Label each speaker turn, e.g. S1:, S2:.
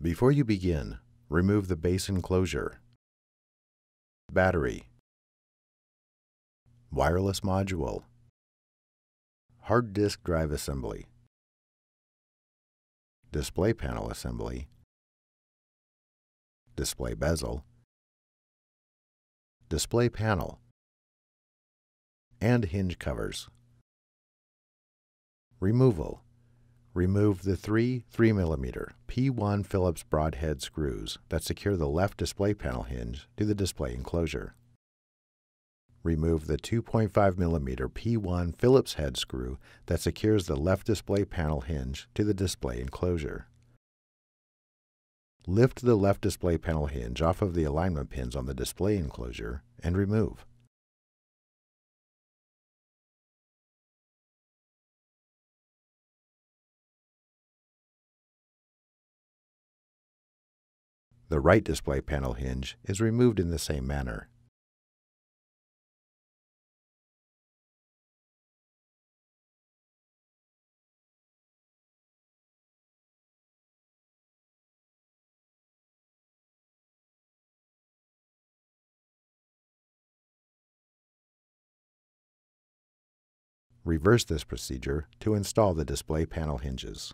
S1: Before you begin, remove the base enclosure, battery, wireless module, hard disk drive assembly, display panel assembly, display bezel, display panel, and hinge covers. Removal. Remove the three 3mm P1 Phillips broadhead screws that secure the left display panel hinge to the display enclosure. Remove the 2.5mm P1 Phillips head screw that secures the left display panel hinge to the display enclosure. Lift the left display panel hinge off of the alignment pins on the display enclosure and remove. The right display panel hinge is removed in the same manner. Reverse this procedure to install the display panel hinges.